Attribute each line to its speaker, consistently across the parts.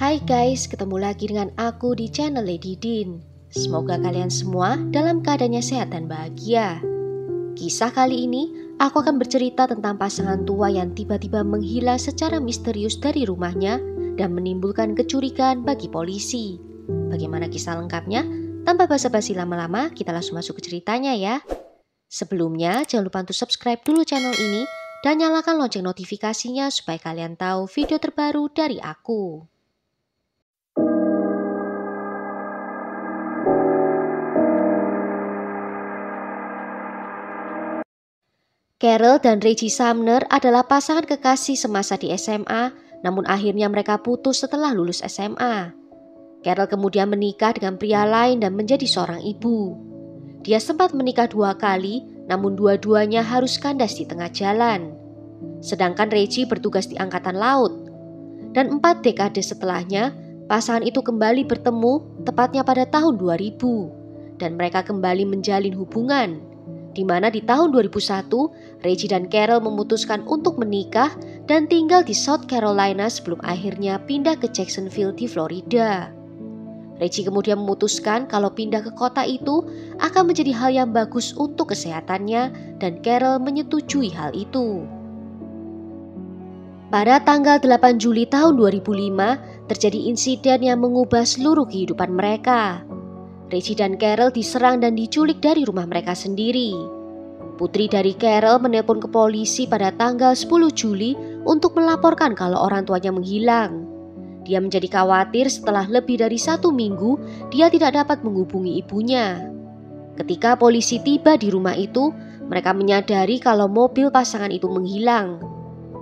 Speaker 1: Hai guys, ketemu lagi dengan aku di channel Lady Din. Semoga kalian semua dalam keadaannya sehat dan bahagia. Kisah kali ini, aku akan bercerita tentang pasangan tua yang tiba-tiba menghilang secara misterius dari rumahnya dan menimbulkan kecurigaan bagi polisi. Bagaimana kisah lengkapnya? Tanpa basa-basi lama-lama, kita langsung masuk ke ceritanya ya. Sebelumnya, jangan lupa untuk subscribe dulu channel ini dan nyalakan lonceng notifikasinya supaya kalian tahu video terbaru dari aku. Carol dan Reggie Sumner adalah pasangan kekasih semasa di SMA, namun akhirnya mereka putus setelah lulus SMA. Carol kemudian menikah dengan pria lain dan menjadi seorang ibu. Dia sempat menikah dua kali, namun dua-duanya harus kandas di tengah jalan. Sedangkan Reggie bertugas di Angkatan Laut. Dan empat dekade setelahnya, pasangan itu kembali bertemu tepatnya pada tahun 2000. Dan mereka kembali menjalin hubungan di mana di tahun 2001 Reggie dan Carol memutuskan untuk menikah dan tinggal di South Carolina sebelum akhirnya pindah ke Jacksonville di Florida. Reggie kemudian memutuskan kalau pindah ke kota itu akan menjadi hal yang bagus untuk kesehatannya dan Carol menyetujui hal itu. Pada tanggal 8 Juli tahun 2005, terjadi insiden yang mengubah seluruh kehidupan mereka. Reggie dan Carol diserang dan diculik dari rumah mereka sendiri. Putri dari Carol menelpon ke polisi pada tanggal 10 Juli untuk melaporkan kalau orang tuanya menghilang. Dia menjadi khawatir setelah lebih dari satu minggu dia tidak dapat menghubungi ibunya. Ketika polisi tiba di rumah itu, mereka menyadari kalau mobil pasangan itu menghilang.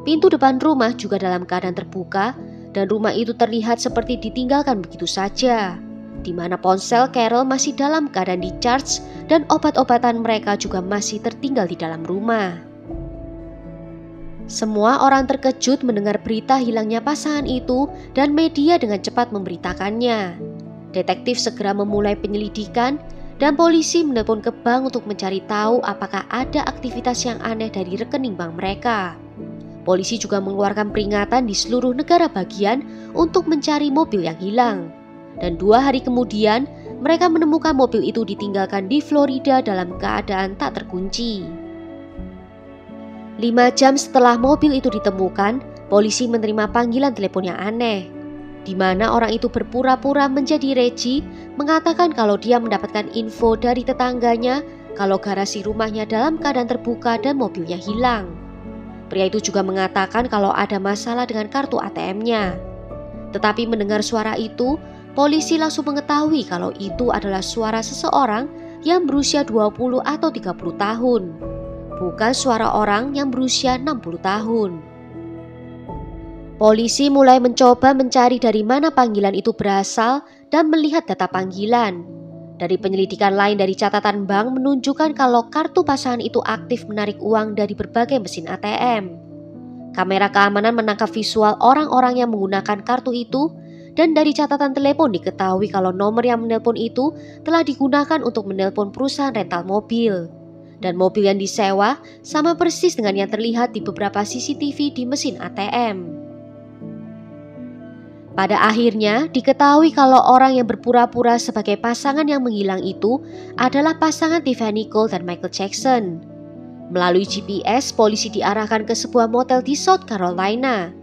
Speaker 1: Pintu depan rumah juga dalam keadaan terbuka dan rumah itu terlihat seperti ditinggalkan begitu saja di mana ponsel Carol masih dalam keadaan di charge dan obat-obatan mereka juga masih tertinggal di dalam rumah. Semua orang terkejut mendengar berita hilangnya pasangan itu dan media dengan cepat memberitakannya. Detektif segera memulai penyelidikan dan polisi menelpon ke bank untuk mencari tahu apakah ada aktivitas yang aneh dari rekening bank mereka. Polisi juga mengeluarkan peringatan di seluruh negara bagian untuk mencari mobil yang hilang dan dua hari kemudian mereka menemukan mobil itu ditinggalkan di Florida dalam keadaan tak terkunci. Lima jam setelah mobil itu ditemukan, polisi menerima panggilan telepon yang aneh, di mana orang itu berpura-pura menjadi Reggie, mengatakan kalau dia mendapatkan info dari tetangganya kalau garasi rumahnya dalam keadaan terbuka dan mobilnya hilang. Pria itu juga mengatakan kalau ada masalah dengan kartu ATM-nya. Tetapi mendengar suara itu, polisi langsung mengetahui kalau itu adalah suara seseorang yang berusia 20 atau 30 tahun, bukan suara orang yang berusia 60 tahun. Polisi mulai mencoba mencari dari mana panggilan itu berasal dan melihat data panggilan. Dari penyelidikan lain dari catatan bank menunjukkan kalau kartu pasangan itu aktif menarik uang dari berbagai mesin ATM. Kamera keamanan menangkap visual orang-orang yang menggunakan kartu itu dan dari catatan telepon diketahui kalau nomor yang menelpon itu telah digunakan untuk menelpon perusahaan rental mobil. Dan mobil yang disewa sama persis dengan yang terlihat di beberapa CCTV di mesin ATM. Pada akhirnya diketahui kalau orang yang berpura-pura sebagai pasangan yang menghilang itu adalah pasangan Tiffany Cole dan Michael Jackson. Melalui GPS, polisi diarahkan ke sebuah motel di South Carolina.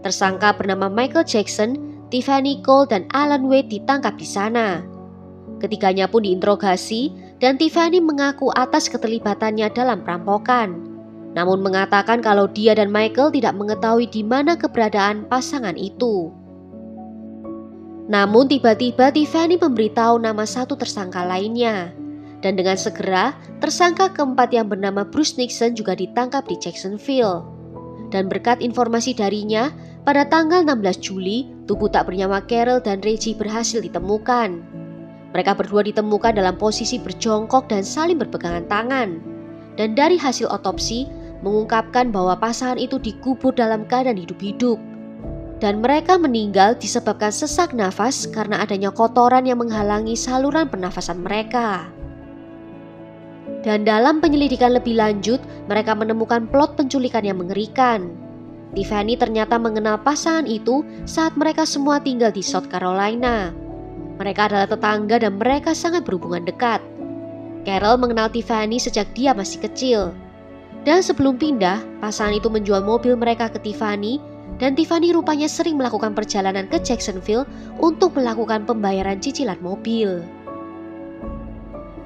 Speaker 1: Tersangka bernama Michael Jackson Tiffany Cole dan Alan Wade ditangkap di sana. Ketiganya pun diinterogasi dan Tiffany mengaku atas keterlibatannya dalam perampokan. Namun mengatakan kalau dia dan Michael tidak mengetahui di mana keberadaan pasangan itu. Namun tiba-tiba Tiffany memberitahu nama satu tersangka lainnya. Dan dengan segera, tersangka keempat yang bernama Bruce Nixon juga ditangkap di Jacksonville. Dan berkat informasi darinya, pada tanggal 16 Juli, tubuh tak bernyawa Carol dan Reggie berhasil ditemukan. Mereka berdua ditemukan dalam posisi berjongkok dan saling berpegangan tangan. Dan dari hasil otopsi, mengungkapkan bahwa pasangan itu dikubur dalam keadaan hidup-hidup. Dan mereka meninggal disebabkan sesak nafas karena adanya kotoran yang menghalangi saluran pernafasan mereka. Dan dalam penyelidikan lebih lanjut, mereka menemukan plot penculikan yang mengerikan. Tiffany ternyata mengenal pasangan itu saat mereka semua tinggal di South Carolina. Mereka adalah tetangga dan mereka sangat berhubungan dekat. Carol mengenal Tiffany sejak dia masih kecil. Dan sebelum pindah, pasangan itu menjual mobil mereka ke Tiffany dan Tiffany rupanya sering melakukan perjalanan ke Jacksonville untuk melakukan pembayaran cicilan mobil.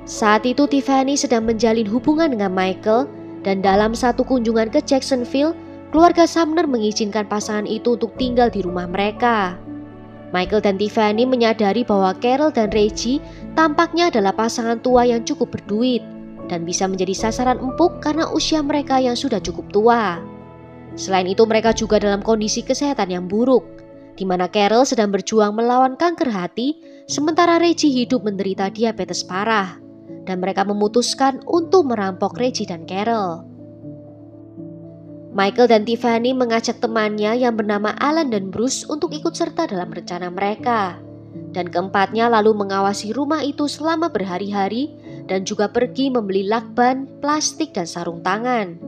Speaker 1: Saat itu Tiffany sedang menjalin hubungan dengan Michael dan dalam satu kunjungan ke Jacksonville, keluarga Sumner mengizinkan pasangan itu untuk tinggal di rumah mereka. Michael dan Tiffany menyadari bahwa Carol dan Reggie tampaknya adalah pasangan tua yang cukup berduit dan bisa menjadi sasaran empuk karena usia mereka yang sudah cukup tua. Selain itu mereka juga dalam kondisi kesehatan yang buruk, di mana Carol sedang berjuang melawan kanker hati, sementara Reggie hidup menderita diabetes parah dan mereka memutuskan untuk merampok Reggie dan Carol. Michael dan Tiffany mengajak temannya yang bernama Alan dan Bruce untuk ikut serta dalam rencana mereka. Dan keempatnya lalu mengawasi rumah itu selama berhari-hari dan juga pergi membeli lakban, plastik, dan sarung tangan.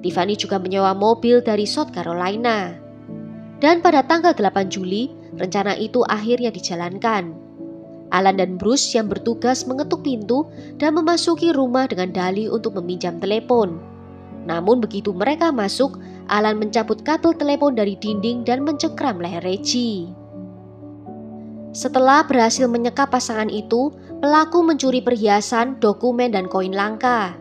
Speaker 1: Tiffany juga menyewa mobil dari South Carolina. Dan pada tanggal 8 Juli, rencana itu akhirnya dijalankan. Alan dan Bruce yang bertugas mengetuk pintu dan memasuki rumah dengan dalih untuk meminjam telepon. Namun begitu mereka masuk, Alan mencabut kabel telepon dari dinding dan mencengkram leher Reggie. Setelah berhasil menyekap pasangan itu, pelaku mencuri perhiasan, dokumen, dan koin langka.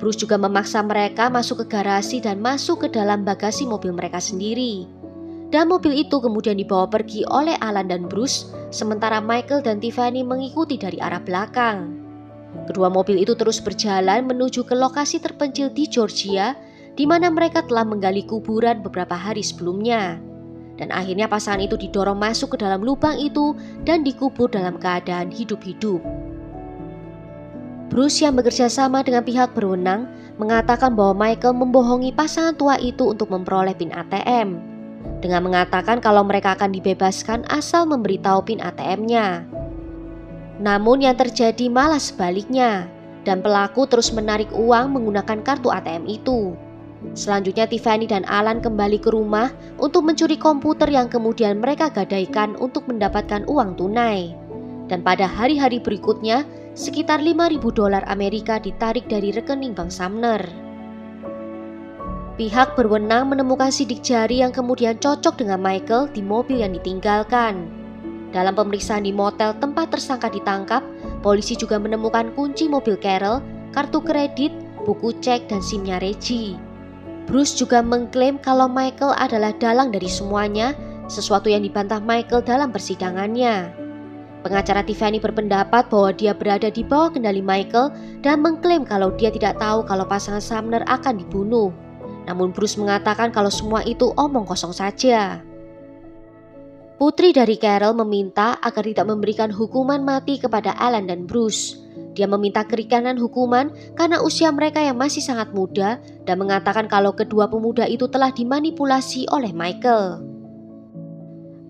Speaker 1: Bruce juga memaksa mereka masuk ke garasi dan masuk ke dalam bagasi mobil mereka sendiri dan mobil itu kemudian dibawa pergi oleh Alan dan Bruce, sementara Michael dan Tiffany mengikuti dari arah belakang. Kedua mobil itu terus berjalan menuju ke lokasi terpencil di Georgia, di mana mereka telah menggali kuburan beberapa hari sebelumnya. Dan akhirnya pasangan itu didorong masuk ke dalam lubang itu dan dikubur dalam keadaan hidup-hidup. Bruce yang bekerja sama dengan pihak berwenang mengatakan bahwa Michael membohongi pasangan tua itu untuk memperoleh PIN ATM dengan mengatakan kalau mereka akan dibebaskan asal memberitahu PIN ATM-nya. Namun yang terjadi malah sebaliknya dan pelaku terus menarik uang menggunakan kartu ATM itu. Selanjutnya Tiffany dan Alan kembali ke rumah untuk mencuri komputer yang kemudian mereka gadaikan untuk mendapatkan uang tunai. Dan pada hari-hari berikutnya, sekitar 5.000 dolar Amerika ditarik dari rekening Bank Sumner. Pihak berwenang menemukan sidik jari yang kemudian cocok dengan Michael di mobil yang ditinggalkan. Dalam pemeriksaan di motel tempat tersangka ditangkap, polisi juga menemukan kunci mobil Carol, kartu kredit, buku cek, dan SIM-nya Reggie. Bruce juga mengklaim kalau Michael adalah dalang dari semuanya, sesuatu yang dibantah Michael dalam persidangannya. Pengacara Tiffany berpendapat bahwa dia berada di bawah kendali Michael dan mengklaim kalau dia tidak tahu kalau pasangan Sumner akan dibunuh. Namun Bruce mengatakan kalau semua itu omong kosong saja. Putri dari Carol meminta agar tidak memberikan hukuman mati kepada Alan dan Bruce. Dia meminta kerikanan hukuman karena usia mereka yang masih sangat muda dan mengatakan kalau kedua pemuda itu telah dimanipulasi oleh Michael.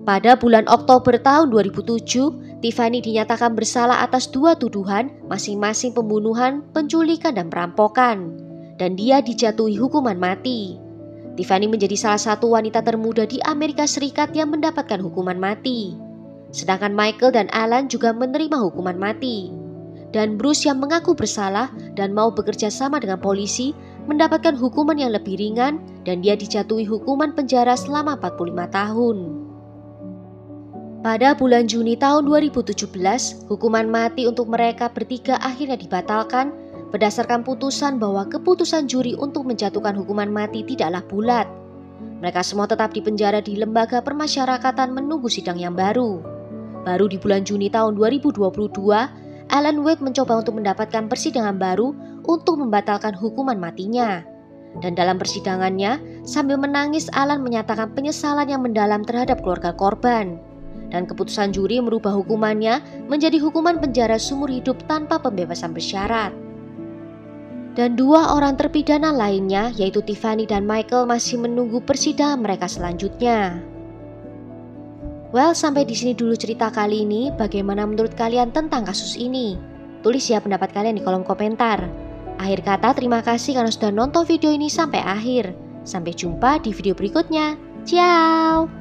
Speaker 1: Pada bulan Oktober tahun 2007, Tiffany dinyatakan bersalah atas dua tuduhan, masing-masing pembunuhan, penculikan, dan perampokan dan dia dijatuhi hukuman mati. Tiffany menjadi salah satu wanita termuda di Amerika Serikat yang mendapatkan hukuman mati. Sedangkan Michael dan Alan juga menerima hukuman mati. Dan Bruce yang mengaku bersalah dan mau bekerja sama dengan polisi mendapatkan hukuman yang lebih ringan dan dia dijatuhi hukuman penjara selama 45 tahun. Pada bulan Juni tahun 2017, hukuman mati untuk mereka bertiga akhirnya dibatalkan berdasarkan putusan bahwa keputusan juri untuk menjatuhkan hukuman mati tidaklah bulat. Mereka semua tetap dipenjara di lembaga permasyarakatan menunggu sidang yang baru. Baru di bulan Juni tahun 2022, Alan Wade mencoba untuk mendapatkan persidangan baru untuk membatalkan hukuman matinya. Dan dalam persidangannya, sambil menangis Alan menyatakan penyesalan yang mendalam terhadap keluarga korban. Dan keputusan juri merubah hukumannya menjadi hukuman penjara sumur hidup tanpa pembebasan bersyarat dan dua orang terpidana lainnya yaitu Tiffany dan Michael masih menunggu persidangan mereka selanjutnya. Well, sampai di sini dulu cerita kali ini. Bagaimana menurut kalian tentang kasus ini? Tulis ya pendapat kalian di kolom komentar. Akhir kata, terima kasih karena sudah nonton video ini sampai akhir. Sampai jumpa di video berikutnya. Ciao!